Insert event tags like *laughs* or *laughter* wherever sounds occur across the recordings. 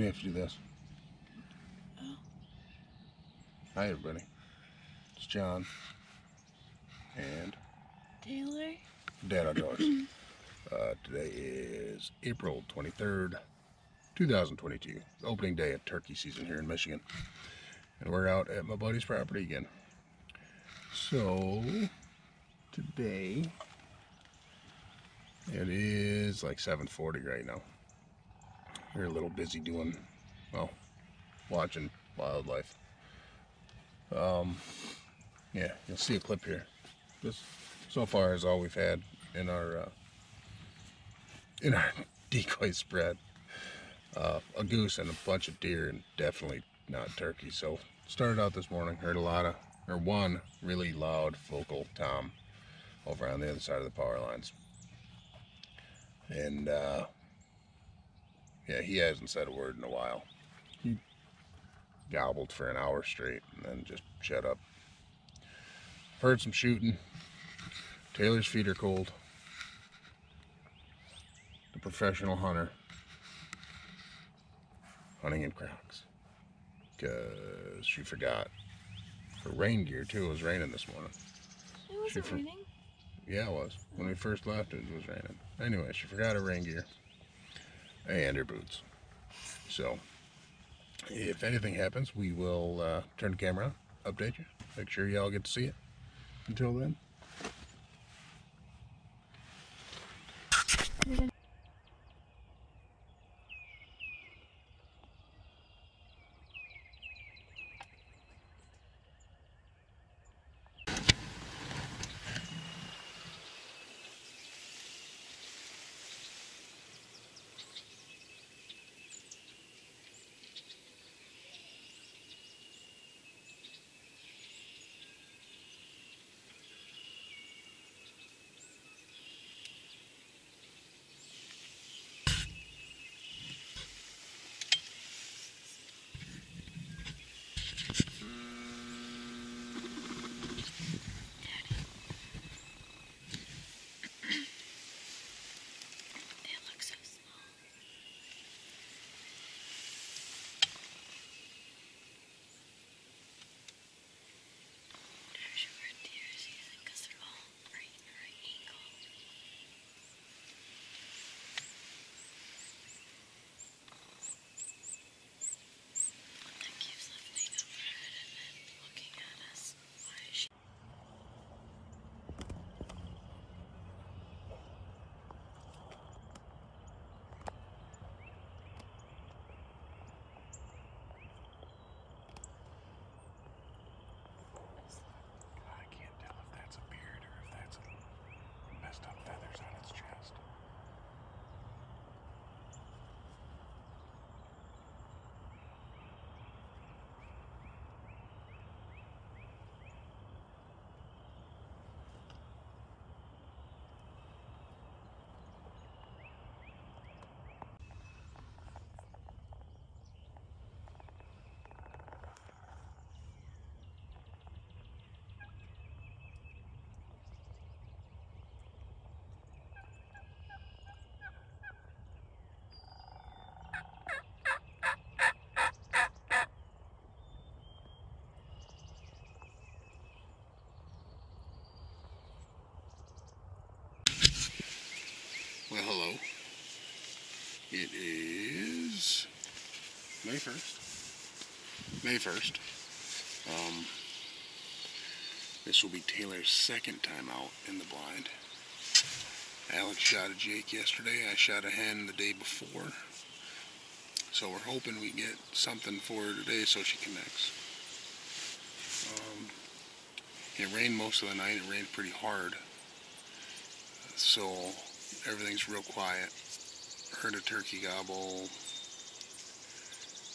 we have to do this. Oh. Hi, everybody. It's John and Taylor? Dad Outdoors. *clears throat* uh, today is April 23rd, 2022. Opening day of turkey season here in Michigan. And we're out at my buddy's property again. So, today, it is like 7.40 right now. We're a little busy doing, well, watching wildlife. Um, yeah, you'll see a clip here. This, so far, is all we've had in our uh, in our *laughs* decoy spread. Uh, a goose and a bunch of deer, and definitely not turkey. So started out this morning, heard a lot of, or one really loud vocal tom over on the other side of the power lines, and uh, yeah, he hasn't said a word in a while. He gobbled for an hour straight and then just shut up. Heard some shooting. Taylor's feet are cold. The professional hunter hunting in Crocs because she forgot her rain gear too. It was raining this morning. It wasn't for- raining. Yeah, it was. When we first left, it was raining. Anyway, she forgot her rain gear and her boots. So, if anything happens, we will uh, turn the camera update you, make sure y'all get to see it. Until then, It is May 1st. May 1st. Um, this will be Taylor's second time out in the blind. Alex shot a Jake yesterday. I shot a hen the day before. So we're hoping we get something for her today so she connects. Um, it rained most of the night. It rained pretty hard. So everything's real quiet. Heard a turkey gobble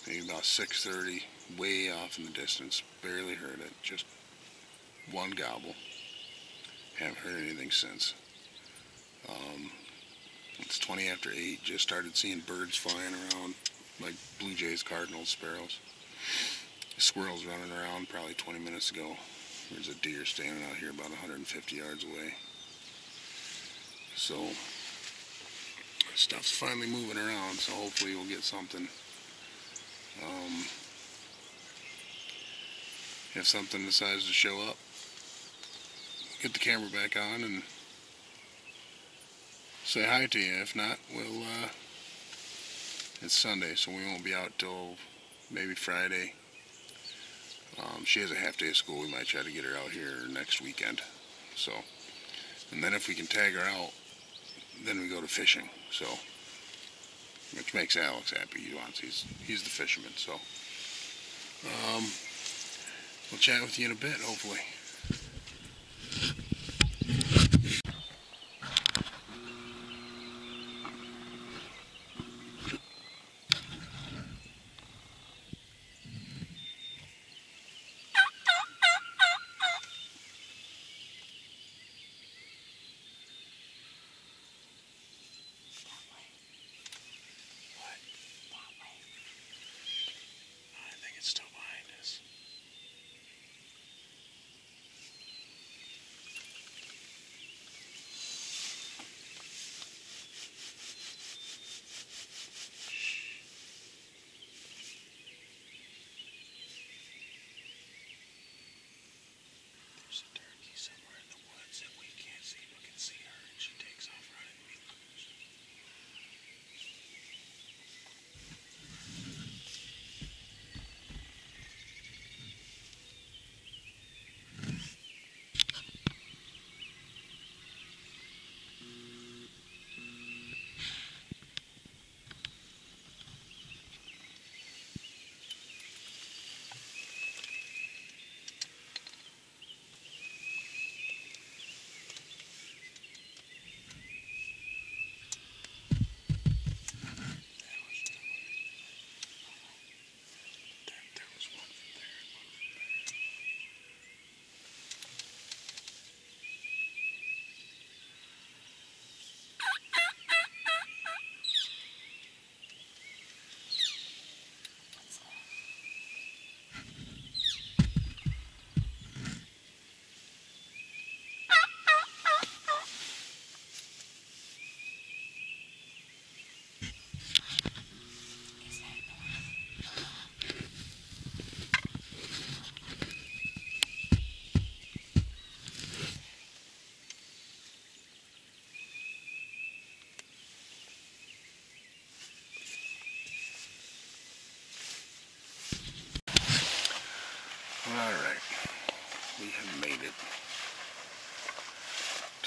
maybe about 6.30, way off in the distance. Barely heard it, just one gobble. Haven't heard anything since. Um, it's 20 after 8, just started seeing birds flying around, like blue jays, cardinals, sparrows. Squirrels running around probably 20 minutes ago. There's a deer standing out here about 150 yards away. So stuff's finally moving around, so hopefully we'll get something Um, if something decides to show up, get the camera back on and say hi to you. If not, we'll, uh, it's Sunday, so we won't be out till maybe Friday. Um, she has a half day of school. We might try to get her out here next weekend. So, and then if we can tag her out, then we go to fishing. So, which makes Alex happy. He wants he's he's the fisherman. So, um, we'll chat with you in a bit, hopefully.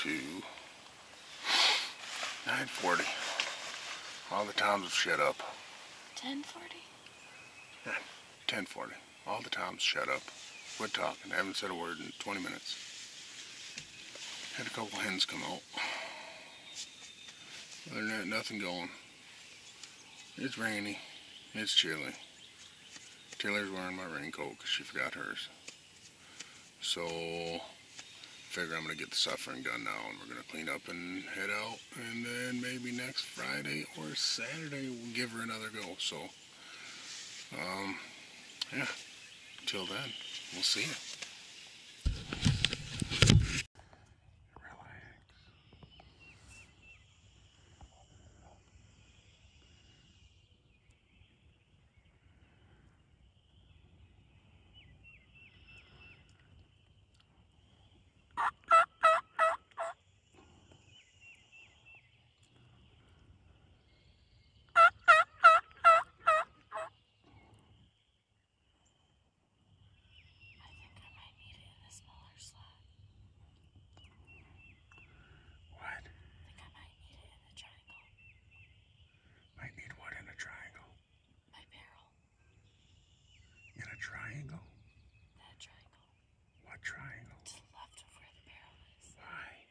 To 9:40. All the toms have shut up. 1040? Yeah, 10:40. All the toms shut up. Quit talking. haven't said a word in 20 minutes. Had a couple hens come out. Other than that, nothing going. It's rainy. It's chilly. Taylor's wearing my raincoat because she forgot hers. So, figure I'm going to get the suffering done now and we're going to clean up and head out. And then maybe next Friday or Saturday we'll give her another go. So, um, yeah. Till then, we'll see you. Relax. I think I might need it in a smaller slot. What? I think I might need it in a triangle. Might need what in a triangle? My barrel. In a triangle? That triangle. What triangle? To the left of where the barrel is. Why?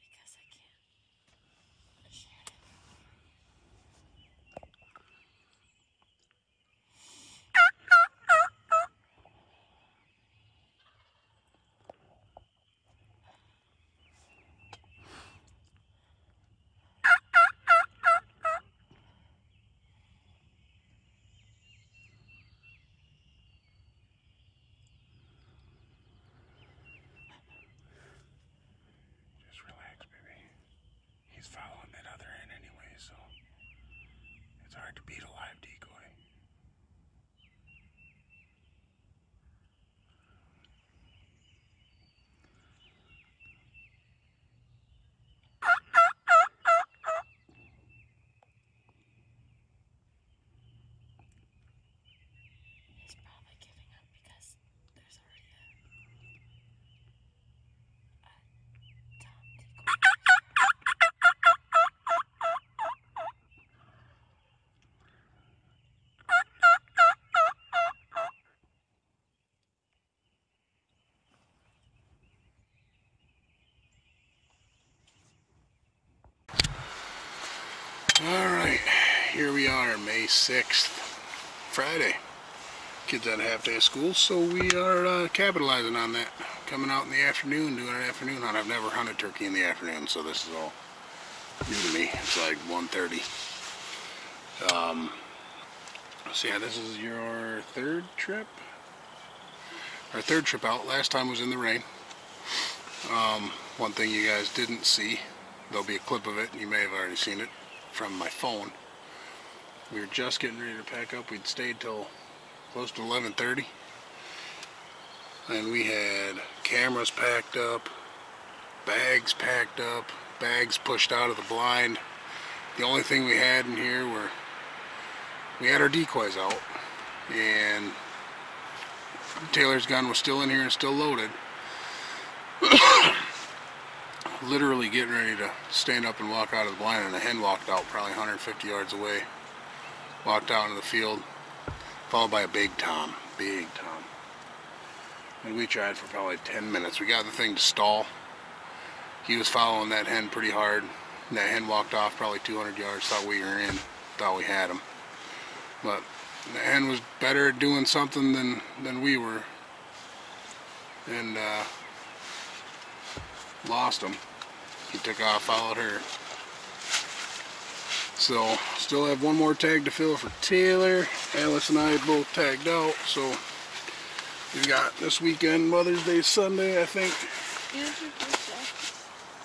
Because I can't share it. Just relax, baby. He's following that other end anyway, so it's hard to beat a live decoy. here we are, May 6th, Friday. Kids had a half day of school, so we are uh, capitalizing on that. Coming out in the afternoon, doing an afternoon hunt. I've never hunted turkey in the afternoon, so this is all new to me. It's like 1.30. Um, so yeah, this is your third trip? Our third trip out. Last time was in the rain. Um, one thing you guys didn't see, there'll be a clip of it, you may have already seen it from my phone. We were just getting ready to pack up. We'd stayed till close to 11.30. And we had cameras packed up, bags packed up, bags pushed out of the blind. The only thing we had in here were, we had our decoys out. And Taylor's gun was still in here and still loaded. *coughs* Literally getting ready to stand up and walk out of the blind and the hen walked out probably 150 yards away. Walked out into the field, followed by a big tom, big tom. And we tried for probably 10 minutes. We got the thing to stall. He was following that hen pretty hard. And that hen walked off probably 200 yards, thought we were in, thought we had him. But the hen was better at doing something than, than we were. And uh, lost him. He took off, followed her. So, still have one more tag to fill for Taylor. Alex and I both tagged out, so we've got this weekend, Mother's Day Sunday, I think.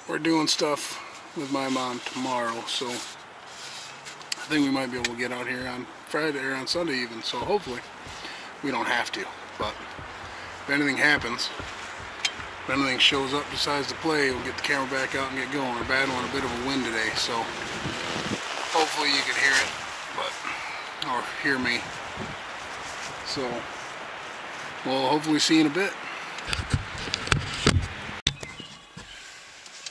We're doing stuff with my mom tomorrow, so I think we might be able to get out here on Friday or on Sunday even, so hopefully we don't have to. But if anything happens, if anything shows up besides the play, we'll get the camera back out and get going. We're battling a bit of a wind today, so hopefully you can hear it, but or hear me. So we'll hopefully see you in a bit.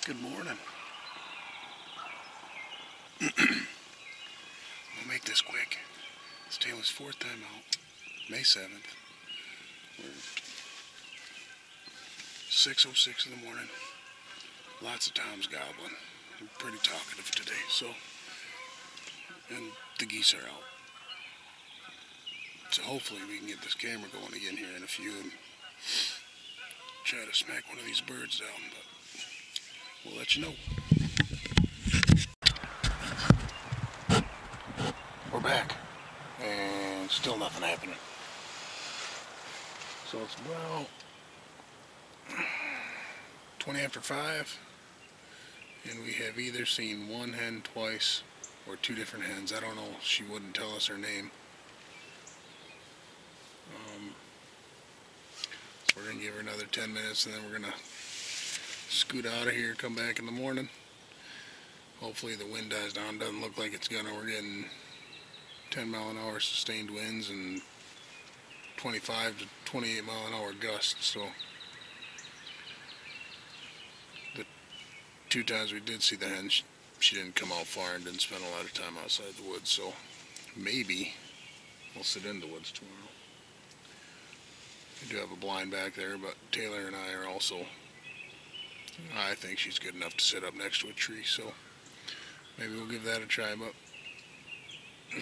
Good morning. *clears throat* we'll make this quick. It's Taylor's fourth time out, May 7th. We're 6.06 in the morning. Lots of toms gobbling. I'm pretty talkative today, so. And the geese are out. So hopefully we can get this camera going again here in a few and try to smack one of these birds down, but we'll let you know. We're back, and still nothing happening. So it's about 20 after 5, and we have either seen one hen twice or two different hens. I don't know, she wouldn't tell us her name. Um, so we're going to give her another 10 minutes and then we're going to scoot out of here, come back in the morning. Hopefully the wind dies down. Doesn't look like it's gonna. We're getting 10 mile an hour sustained winds and 25 to 28 mile an hour gusts. So the two times we did see the hen, she, didn't come out far and didn't spend a lot of time outside the woods. So maybe we'll sit in the woods tomorrow. We do have a blind back there, but Taylor and I are also I think she's good enough to sit up next to a tree, so maybe we'll give that a try. But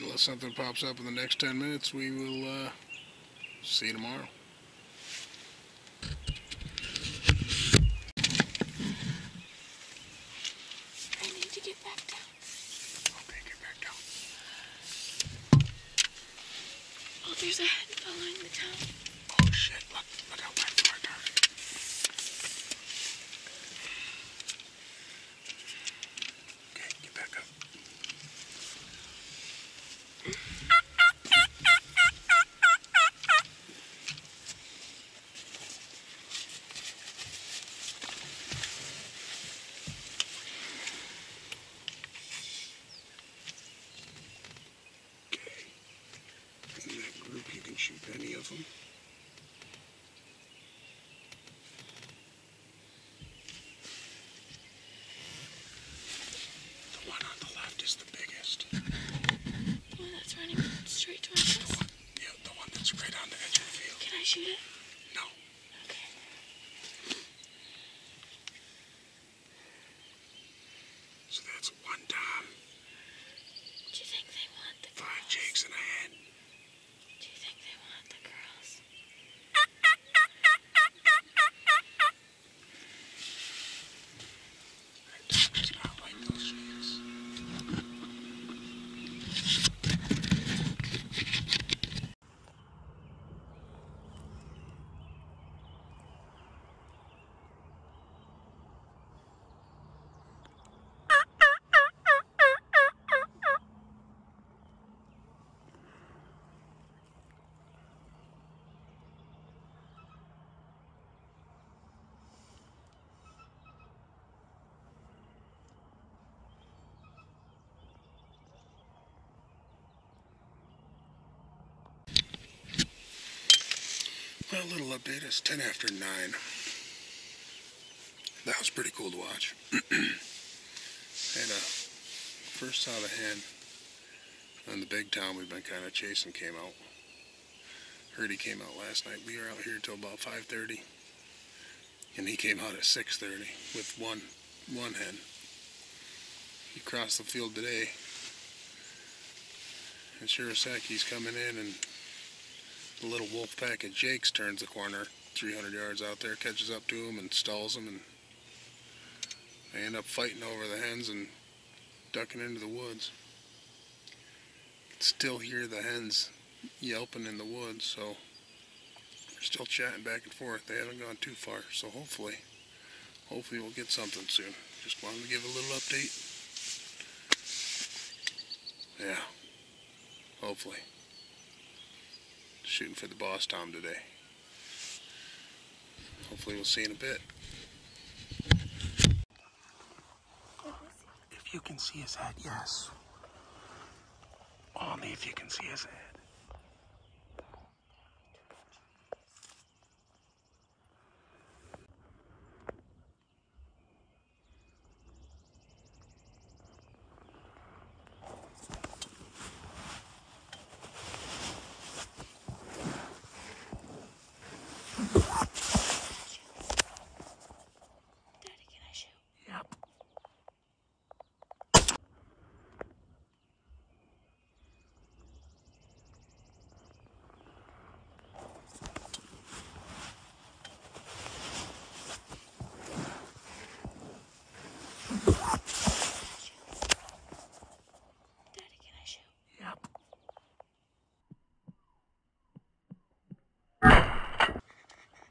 unless something pops up in the next 10 minutes, we will uh, see you tomorrow. I need to get back down. Okay, get back down. Oh, there's a head following the tom. Oh shit, look, look out back to our target. Okay, get back up. Okay. In that group, you can shoot any of them. The one on the left is the biggest. Oh, that's running straight towards us. Yeah, the one that's right on the edge of the field. Can I shoot it? No. Okay. So that's one Tom. Do you think they want the Jake's in a hand. A little update. It's 10 after 9. That was pretty cool to watch. *clears throat* and uh, first saw the hen on the big tom we've been kind of chasing came out. Heard he came out last night. We were out here till about 5.30. And he came out at 6.30 with one, one hen. He crossed the field today. And sure as heck, he's coming in and the little wolf pack of Jake's turns the corner 300 yards out there, catches up to him and stalls him, and they end up fighting over the hens and ducking into the woods. Still hear the hens yelping in the woods, so we're still chatting back and forth. They haven't gone too far, so hopefully, hopefully we'll get something soon. Just wanted to give a little update. Yeah, hopefully shooting for the boss Tom today. Hopefully we'll see in a bit. If you can see his head, yes. Only if you can see his head.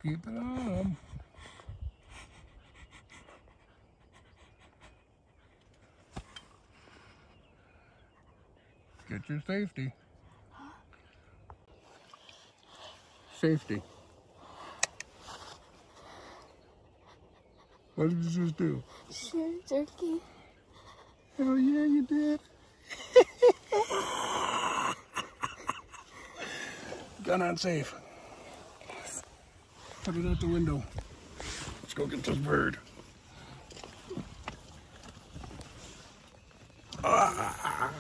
Keep it on. Get your safety. Safety. What did you just do? Sure, turkey. Hell yeah, you did. *laughs* Gun on safe. Put it out the window. Let's go get this bird. Ah.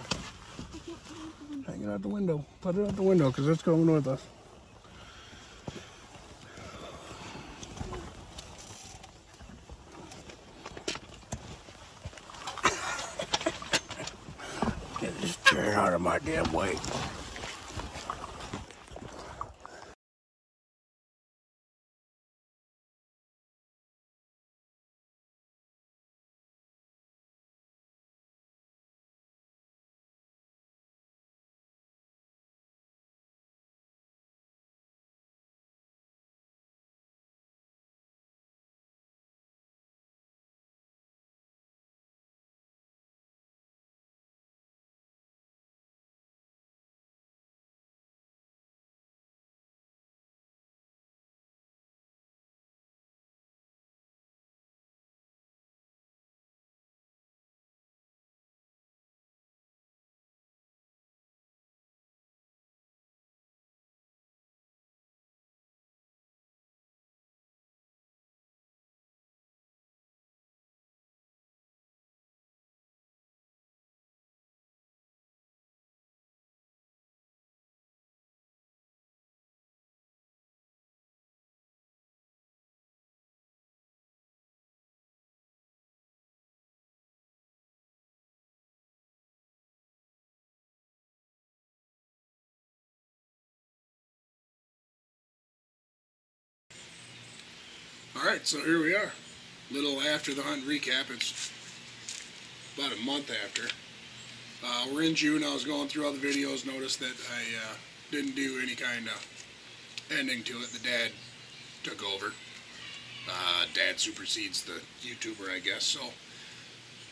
Hang it out the window. Put it out the window because it's going with us. Get this chair out of my damn way. All right, so here we are. Little after the hunt recap. It's about a month after. Uh, we're in June. I was going through all the videos, noticed that I uh, didn't do any kind of ending to it. The dad took over. Uh, dad supersedes the YouTuber, I guess. So,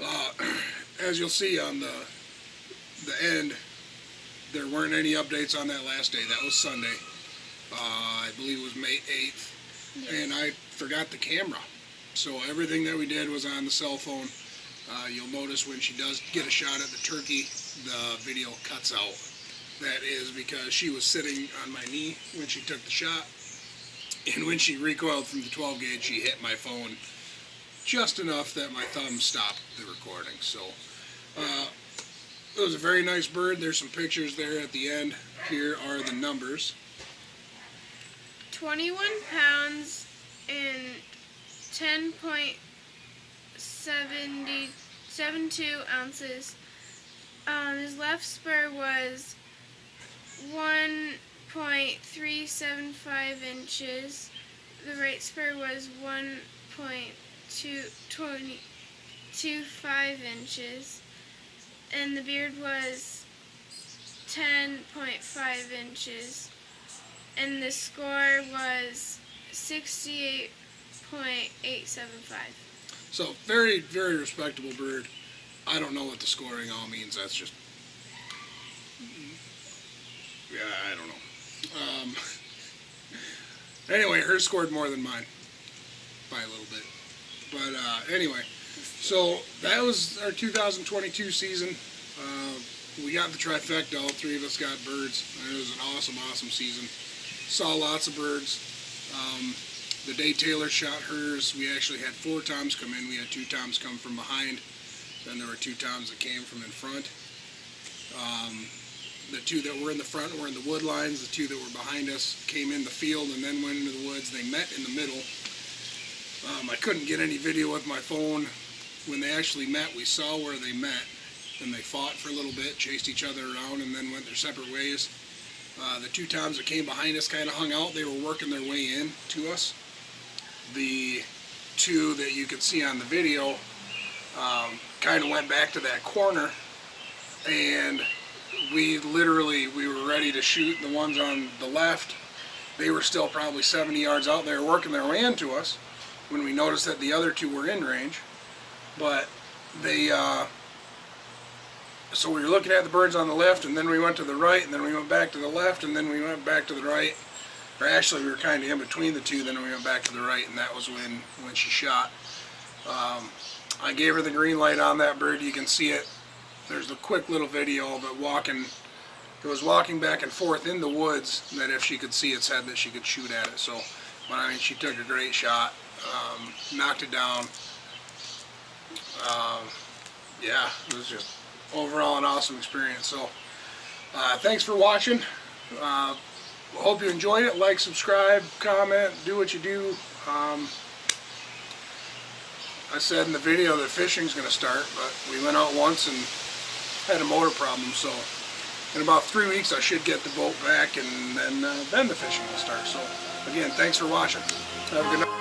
uh, *clears throat* as you'll see on the the end, there weren't any updates on that last day. That was Sunday. Uh, I believe it was May 8th. And I forgot the camera. So everything that we did was on the cell phone. Uh, you'll notice when she does get a shot at the turkey, the video cuts out. That is because she was sitting on my knee when she took the shot. And when she recoiled from the 12 gauge, she hit my phone just enough that my thumb stopped the recording. So uh, it was a very nice bird. There's some pictures there at the end. Here are the numbers. 21 pounds and 10.72 ounces. Um, his left spur was 1.375 inches. The right spur was 1.25 inches. And the beard was 10.5 inches and the score was 68.875. So very, very respectable bird. I don't know what the scoring all means. That's just, yeah, I don't know. Um, *laughs* anyway, hers scored more than mine by a little bit. But uh, anyway, so that was our 2022 season. Uh, we got the trifecta. All three of us got birds. It was an awesome, awesome season. Saw lots of birds. Um, the day Taylor shot hers, we actually had four toms come in. We had two toms come from behind. Then there were two toms that came from in front. Um, the two that were in the front were in the wood lines. The two that were behind us came in the field and then went into the woods. They met in the middle. Um, I couldn't get any video with my phone. When they actually met, we saw where they met. And they fought for a little bit, chased each other around, and then went their separate ways. Uh, the two times that came behind us kind of hung out. They were working their way in to us. The two that you can see on the video um, kind of went back to that corner and we literally we were ready to shoot the ones on the left they were still probably 70 yards out there working their way into us when we noticed that the other two were in range but they uh, so we were looking at the birds on the left and then we went to the right and then we went back to the left and then we went back to the right. Or actually we were kind of in between the two then we went back to the right and that was when when she shot. Um, I gave her the green light on that bird. You can see it. There's a quick little video of it walking. It was walking back and forth in the woods that if she could see its head that she could shoot at it. So but I mean she took a great shot um, knocked it down. Um, yeah it was just overall an awesome experience. So uh, thanks for watching. Uh, hope you enjoyed it. Like, subscribe, comment, do what you do. Um, I said in the video that fishing's going to start, but we went out once and had a motor problem. So in about three weeks I should get the boat back and then, uh, then the fishing will start. So again, thanks for watching. Have a good night.